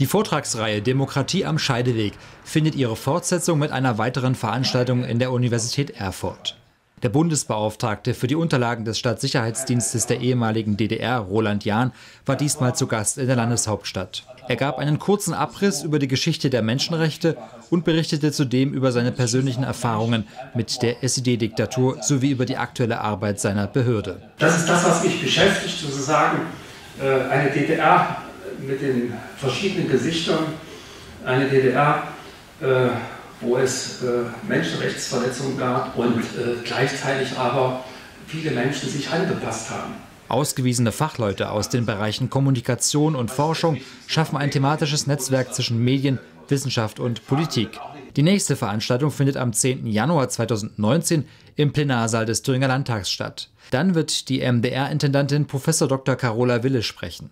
Die Vortragsreihe Demokratie am Scheideweg findet ihre Fortsetzung mit einer weiteren Veranstaltung in der Universität Erfurt. Der Bundesbeauftragte für die Unterlagen des Staatssicherheitsdienstes der ehemaligen DDR, Roland Jahn, war diesmal zu Gast in der Landeshauptstadt. Er gab einen kurzen Abriss über die Geschichte der Menschenrechte und berichtete zudem über seine persönlichen Erfahrungen mit der SED-Diktatur sowie über die aktuelle Arbeit seiner Behörde. Das ist das, was mich beschäftigt, sozusagen äh, eine DDR mit den verschiedenen Gesichtern, eine DDR, äh, wo es äh, Menschenrechtsverletzungen gab und äh, gleichzeitig aber viele Menschen sich angepasst haben. Ausgewiesene Fachleute aus den Bereichen Kommunikation und Forschung schaffen ein thematisches Netzwerk zwischen Medien, Wissenschaft und Politik. Die nächste Veranstaltung findet am 10. Januar 2019 im Plenarsaal des Thüringer Landtags statt. Dann wird die MDR-Intendantin Prof. Dr. Carola Wille sprechen.